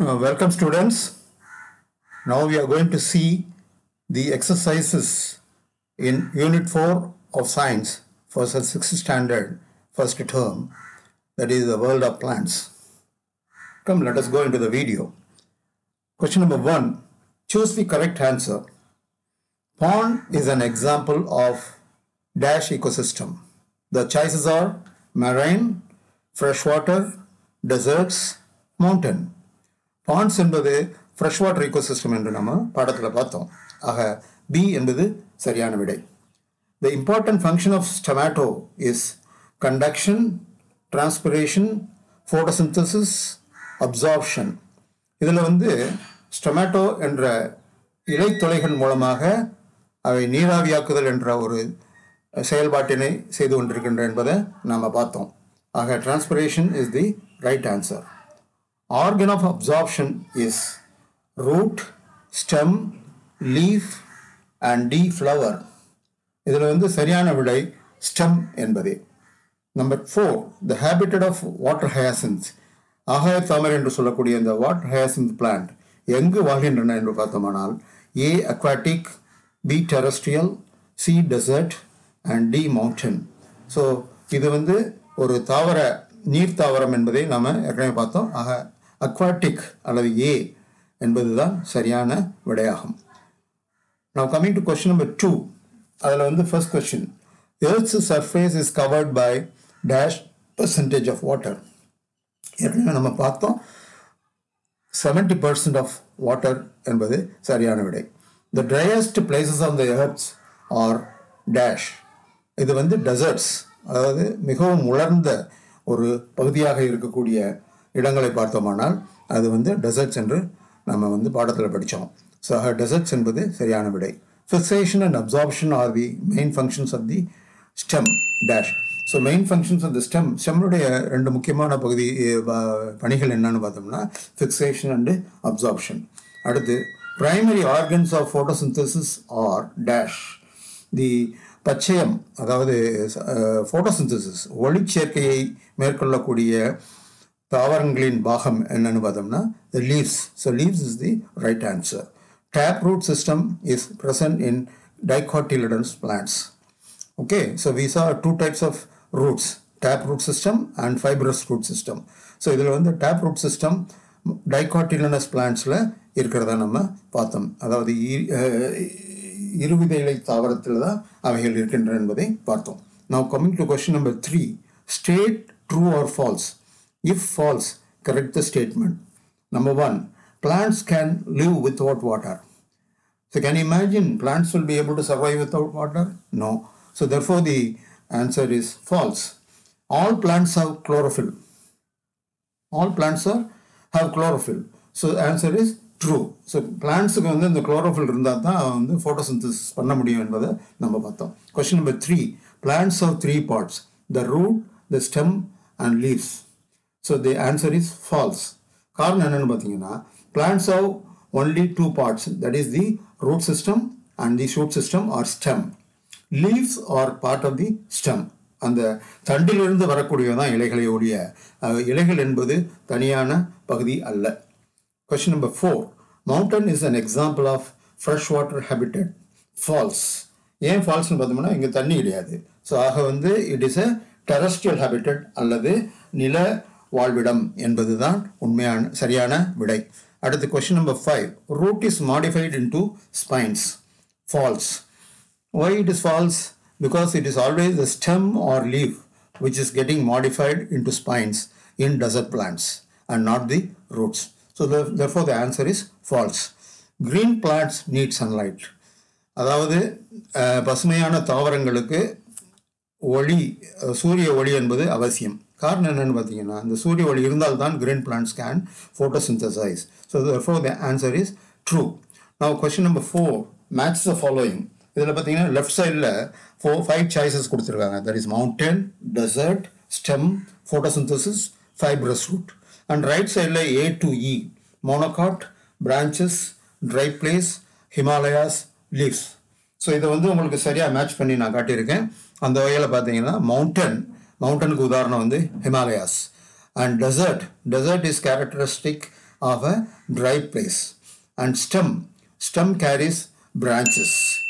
Uh, welcome students. Now we are going to see the exercises in Unit 4 of Science for the 6th standard first term that is the world of plants. Come let us go into the video. Question number 1. Choose the correct answer. Pond is an example of dash ecosystem. The choices are marine, freshwater, deserts, mountain. Ponds என்பது fresh water ecosystem என்று நம்ம பாடத்தில் பார்த்தோம். ஆக B என்பது சரியான விடை. The important function of stomata is conduction transpiration photosynthesis absorption இதில் வந்து ஸ்டொமேட்டோ என்ற இலைத்தொலைகள் மூலமாக அவை நீராவியாக்குதல் என்ற ஒரு செயல்பாட்டினை செய்து கொண்டிருக்கின்ற என்பதை நாம் பார்த்தோம். ஆக transpiration is the right answer organ of absorption is root, stem, leaf and D flower. இதில் வந்து சரியான விடை ஸ்டெம் என்பதே. Number four the habitat of water hyacinth ஆகாய தாமரை என்று சொல்லக்கூடிய இந்த வாட்டர் ஹயாசின்த் பிளான்ட் எங்கு வாழ்கின்றன என்று பார்த்தோமானால் A aquatic B terrestrial C desert and D mountain so இது வந்து ஒரு தாவர நீர் தாவரம் என்பதை நாம் ஏற்கனவே பார்த்தோம். ஆக அக்வாட்டிக் அல்லது ஏ என்பதுதான் சரியான விடையாகும். நான் coming to question number two அதில் வந்து first question earth's surface is covered by dash percentage of water ஏற்கனவே நம்ம பார்த்தோம் செவன்டி பர்சன்ட் ஆஃப் வாட்டர் என்பது சரியான விடை. The driest places of the earth's are dash இது வந்து டெசர்ட்ஸ் அதாவது மிகவும் உலர்ந்த ஒரு பகுதியாக இருக்கக்கூடிய இடங்களை பார்த்தோமானால் அது வந்து டெசர்ட்ஸ் என்று நம்ம வந்து பாடத்தில் படித்தோம் ஸோ டெசர்ட்ஸ் என்பது சரியான விடை. Fixation and absorption are the main functions of the stem dash so main functions of the stem ஸ்டெம்னுடைய ரெண்டு முக்கியமான பகுதி பணிகள் என்னன்னு பார்த்தோம்னா ஃபிக்சேஷன் அண்டு அப்சார்ப்ஷன் அடுத்து primary organs of photosynthesis are dash the பச்சையம் அதாவது ஃபோட்டோசிந்தசிஸ் ஒளிச்சேர்க்கையை மேற்கொள்ளக்கூடிய தாவரங்களின் பாகம் என்னன்னு பார்த்தோம்னா the leaves so leaves is the right answer tap root system is present in dicotyledons plants okay so we saw two types of roots tap root system and fibrous root system so இதில் வந்து tap root system dicotyledons பிளான்ட்ஸில் இருக்கிறத நம்ம பார்த்தோம். அதாவது இருவித இலை தாவரத்தில் தான் அவைகள் இருக்கின்றன என்பதை பார்த்தோம். நான் coming to question number three state true or false if false correct the statement number one plants can live without water so can you imagine plants will be able to survive without water no so therefore the answer is false all plants have chlorophyll all plants are have chlorophyll so answer is true so பிளான்ஸுக்கு வந்து இந்த chlorophyll இருந்தால் தான் வந்து photosynthesis பண்ண முடியும் என்பதை நம்ம பார்த்தோம் question number three plants of three parts the root the stem and leaves So the answer is false காரணம் என்னென்னு பார்த்தீங்கன்னா plants of only two parts that is the root system and the shoot system or stem leaves are part of the stem அந்த தண்டிலிருந்து வரக்கூடியதான் இலைகளை ஒழிய இலைகள் என்பது தனியான பகுதி அல்ல. Question number four mountain is an example of fresh water habitat false ஏன் ஃபால்ஸ்னு பார்த்தோம்னா இங்கே தண்ணி கிடையாது. ஸோ ஆக வந்து it is a terrestrial habitat அல்லது நில வாழ்விடம் என்பது தான் உண்மையான சரியான விடை. அடுத்து question number five root is modified into spines false why it is false because it is always the stem or leave which is getting modified into spines in desert plants and not the roots so the, the answer is false green Green need sunlight அதாவது பசுமையான தாவரங்களுக்கு ஒளி சூரிய ஒளி என்பது அவசியம். காரணம் என்னென்னு பார்த்தீங்கன்னா இந்த சூரிய ஒளி இருந்தால் தான் green plants can photosynthesize so for the answer is true நான் question number four match the following இதில் பார்த்தீங்கன்னா லெஃப்ட் சைடில் ஃபோர் ஃபைவ் சாய்ஸஸ் கொடுத்துருக்காங்க. That is mountain desert stem photosynthesis fibrous root and right சைடில் A to E monocot branches dry place Himalayas leaves so இதை வந்து உங்களுக்கு சரியாக மேட்ச் பண்ணி நான் காட்டியிருக்கேன். அந்த வகையில் பார்த்தீங்கன்னா mountain மவுண்டனுக்கு உதாரணம் வந்து Himalayas and desert desert is characteristic of a dry place. And stem, stem carries branches.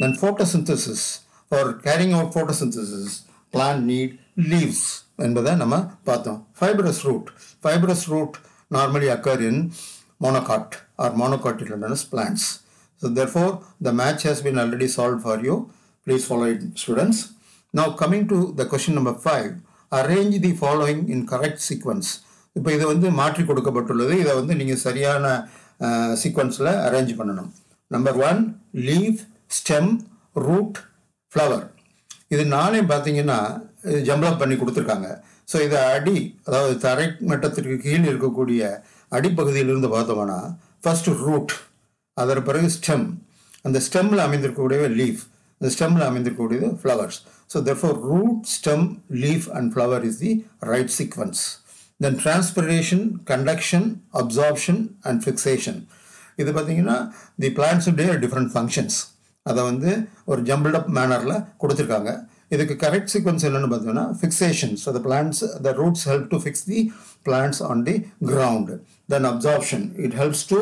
Then photosynthesis, for carrying out photosynthesis, plant need leaves என்பதை நம்ம பார்த்தோம் fibrous root fibrous root normally occur in monocot or monocotyledonous plants so therefore the match has been already solved for you please follow it students Now coming to the question number 5 arrange the following in correct sequence. இப்போ இது வந்து மாற்றி கொடுக்கப்பட்டுள்ளது. இதை வந்து நீங்கள் சரியான சீக்வன்ஸில் அரேஞ்ச் பண்ணணும். Number one leave stem root flower இது நானே பார்த்தீங்கன்னா ஜம்ப்லப் பண்ணி கொடுத்துருக்காங்க. ஸோ இதை அடி அதாவது தரை மட்டத்திற்கு கீழ் இருக்கக்கூடிய அடிப்பகுதியிலிருந்து பார்த்தோம்னா ஃபஸ்ட்டு ரூட் அதற்கு பிறகு ஸ்டெம் அந்த ஸ்டெம்மில் அமைந்திருக்கக்கூடிய லீஃப் இந்த ஸ்டெம்மில் அமைந்திருக்கக்கூடியது flowers so therefore root stem leaf and flower is the right sequence then transpiration conduction absorption and fixation இது பார்த்தீங்கன்னா தி பிளான்ஸுடைய டிஃப்ரெண்ட் ஃபங்க்ஷன்ஸ் அதை வந்து ஒரு ஜம்பிள்டப் மேனரில் கொடுத்துருக்காங்க. இதுக்கு கரெக்ட் சீக்வன்ஸ் என்னென்னு பார்த்தீங்கன்னா fixation so the plants the roots help to fix the plants on the ground then absorption it helps to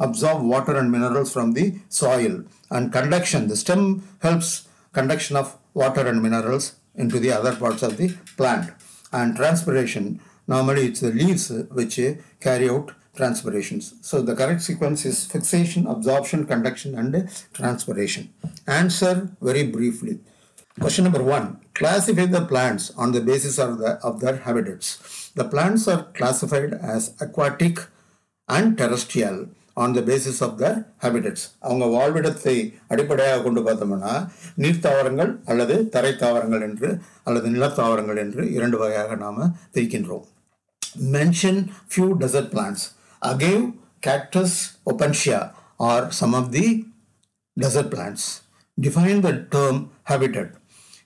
absorb water and minerals from the soil and conduction. The stem helps conduction of water and minerals into the other parts of the plant. And transpiration normally it's the leaves which carry out transpirations. So the correct sequence is fixation absorption conduction and transpiration. Answer very briefly. Question number 1 classify the plants on the basis of the of their habitats. The plants are classified as aquatic and terrestrial on the basis of the habitats அவங்க வாழ்விடத்தை அடிப்படையாக கொண்டு பார்த்தோம்னா நீர்த்தாவரங்கள் அல்லது தரை தாவரங்கள் என்று அல்லது நிலத்தாவரங்கள் என்று இரண்டு வகையாக நாம் பிரிக்கின்றோம். Mention few desert plants agave cactus opuntia or some of the desert plants define the term habitat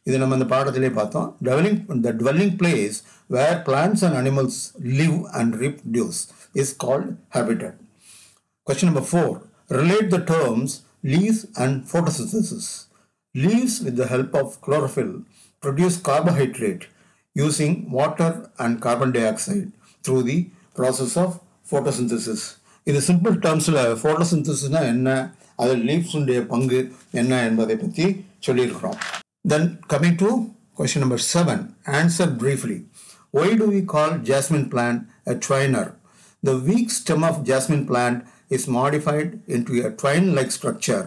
இது நம்ம இந்த பாடத்திலே பார்த்தோம். Dwelling the dwelling place where plants and animals live and reproduce is called habitat Question number four. Relate the terms leaves and photosynthesis. Leaves, with the help of chlorophyll, produce carbohydrate using water and carbon dioxide through the process of photosynthesis. இது simple டேர்ம்ஸில் ஃபோட்டோசிந்தசிஸ்னா என்ன அதில் லீவ்ஸுடைய பங்கு என்ன என்பதை பற்றி சொல்லியிருக்கிறோம் then coming to question number seven answer briefly. Why do we call jasmine plant a twiner? The weak stem of jasmine plant is modified into a twine-like structure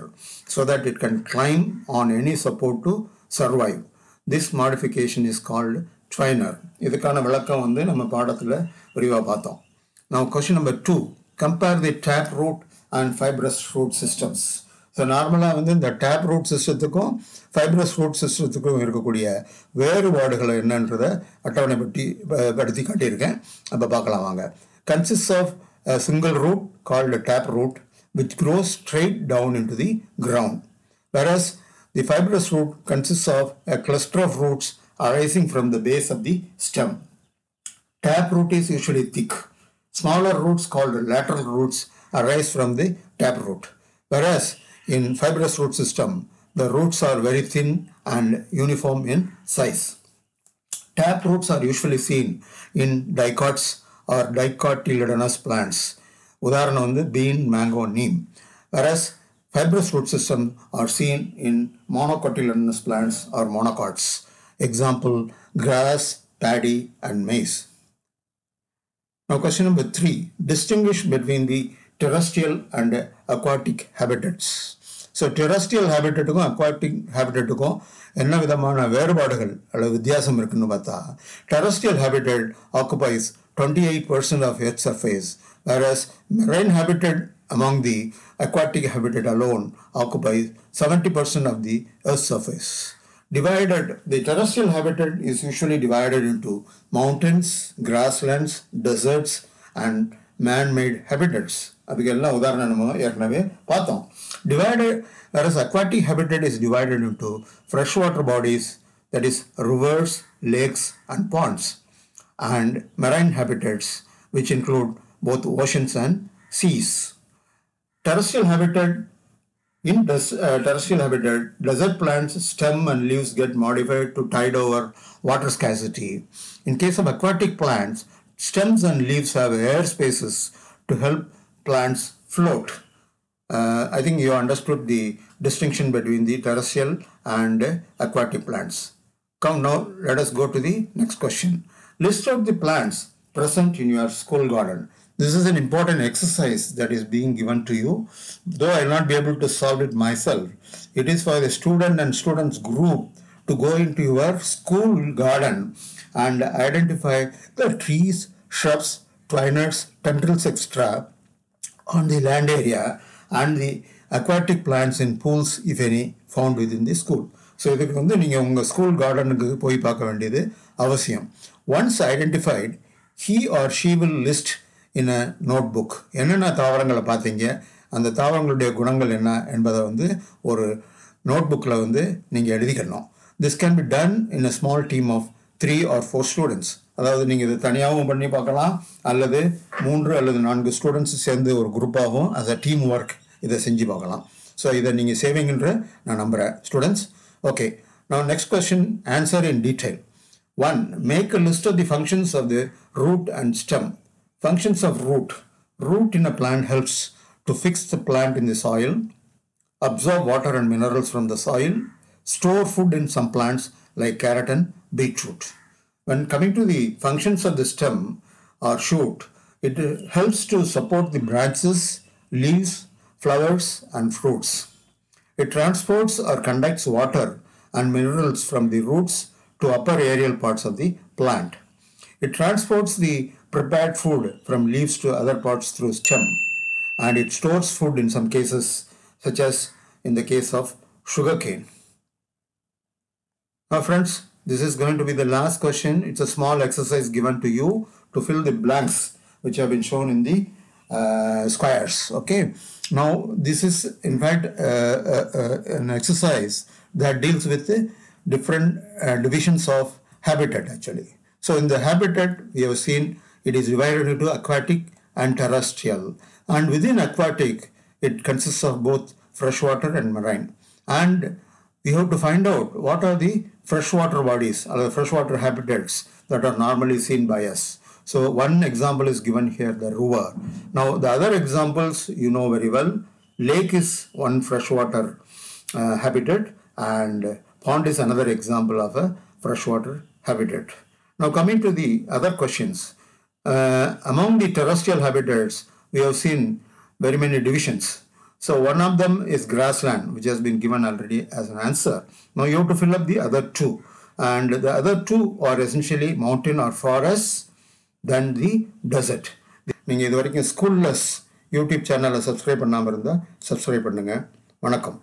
so that it can climb on any support to survive. This modification is called twiner. இதுக்கான விளக்கம் வந்து நம்ம பாடத்தில் விரிவாக பார்த்தோம் Now question number two. Compare the tap root and fibrous root systems. So நார்மலாக வந்து இந்த டேப் ரூட் சிஸ்டத்துக்கும் ஃபைப்ரஸ் ரூட் சிஸ்டத்துக்கும் இருக்கக்கூடிய வேறுபாடுகள் என்னன்றதை அட்டவணை பற்றி படுத்தி காட்டியிருக்கேன் அப்போ பார்க்கலாம் வாங்க consist of a single root called a tap root, which grows straight down into the ground. Whereas the fibrous root consists of a cluster of roots arising from the base of the stem. Tap root is usually thick. Smaller roots called lateral roots arise from the tap root, Whereas in fibrous root system, the roots are very thin and uniform in size. Tap roots are usually seen in dicots or dicotyledonous plants. உதாரணம் வந்து bean, mango, neem. Whereas fibrous root system are seen in monocotyledonous plants or monocots. Example, grass, paddy, and maize. Now question number three, distinguish between the terrestrial and aquatic habitats. So terrestrial ஹேபிட்டட்டுக்கும் aquatic ஹேபிட்டட்டுக்கும் என்ன விதமான வேறுபாடுகள் அல்லது வித்தியாசம் இருக்குன்னு பார்த்தா terrestrial habitat occupies Twenty eight percent of earth surface whereas marine habitat among the aquatic habitat alone occupies 70% of the earth's surface. Divided, the terrestrial habitat is usually divided into mountains, grasslands, deserts, and man-made habitats. அதுக்கெல்லாம் உதாரணம் நம்ம ஏற்கனவே பார்த்தோம் divided whereas aquatic habitat is divided into freshwater bodies that is rivers lakes and ponds and marine habitats which include both oceans and seas terrestrial habitat in des- uh, terrestrial habitat desert plants stem and leaves get modified to tide over water scarcity in case of aquatic plants stems and leaves have air spaces to help plants float. Uh, I think you understood the distinction between the terrestrial and aquatic plants. Come now, let us go to the next question. List out the plants present in your school garden. This is an important exercise that is being given to you. Though I will not be able to solve it myself, it is for the student and students group to go into your school garden and identify the trees, shrubs, twiners, tendrils, etc. on the land area and the aquatic plants in pools, if any, found within the school. So இதுக்கு வந்து நீங்கள் உங்கள் school கார்டனுக்கு போய் பார்க்க வேண்டியது அவசியம். Once identified he or she will list in a notebook என்னென்ன தாவரங்களை பார்த்தீங்க? அந்த தாவரங்களுடைய குணங்கள் என்ன என்பதை வந்து ஒரு நோட் புக்கில் வந்து நீங்கள் எழுதிக்கணும். This can be done in a small team of three or four students அதாவது நீங்கள் இதை தனியாகவும் பண்ணி பார்க்கலாம். அல்லது மூன்று அல்லது நான்கு ஸ்டூடெண்ட்ஸ் சேர்ந்து ஒரு குரூப்பாகவும் அஸ் அ டீம் ஒர்க் இதை செஞ்சு பார்க்கலாம். ஸோ இதை நீங்கள் செய்வீங்கன்ற நான் நம்புகிறேன் ஸ்டூடெண்ட்ஸ் ஓகே நான் next question answer in detail 1. Make a list of the functions of the root and stem. Functions of root. Root in a plant helps to fix the plant in the soil, absorb water and minerals from the soil, store food in some plants like carrot and beetroot. When coming to the functions of the stem or shoot, it helps to support the branches, leaves, flowers and fruits. It transports or conducts water and minerals from the roots to upper aerial parts of the plant. It transports the prepared food from leaves to other parts through stem and it stores food in some cases such as in the case of sugarcane. Now friends, this is going to be the last question. It's a small exercise given to you to fill the blanks which have been shown in the uh, squares. Okay. Now this is in fact uh, uh, uh, an exercise that deals with the different uh, divisions of habitat actually. So in the habitat we have seen it is divided into aquatic and terrestrial and within aquatic it consists of both freshwater and marine and we have to find out what are the freshwater bodies or the freshwater habitats that are normally seen by us. So one example is given here, the river. Now the other examples you know very well. Lake is one freshwater uh, habitat and pond is another example of a freshwater habitat. Now coming to the other questions. Uh, among the terrestrial habitats, we have seen very many divisions. So one of them is grassland, which has been given already as an answer. Now you have to fill up the other two. And the other two are essentially mountain or forests, then the desert. நீங்கள் இது வரைக்கும் ஸ்கூல்லஸ் YouTube சேனலை subscribe பண்ணாமல் இருந்தால் subscribe பண்ணுங்கள் வணக்கம்